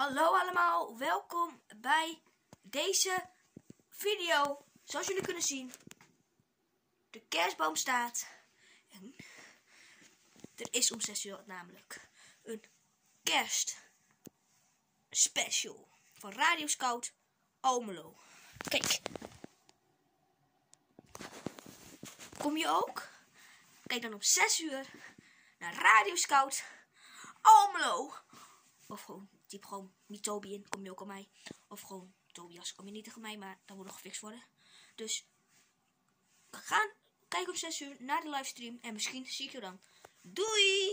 Hallo allemaal, welkom bij deze video. Zoals jullie kunnen zien, de kerstboom staat. En er is om 6 uur namelijk een kerst special van Radio Scout Almelo. Kijk. Kom je ook? Kijk dan om 6 uur naar Radio Scout Almelo. Of gewoon, typ gewoon niet Toby in, kom je ook aan mij. Of gewoon Tobias, kom je niet tegen mij, maar dat moet nog gefixt worden. Dus we gaan kijken om 6 uur naar de livestream en misschien zie ik je dan. Doei!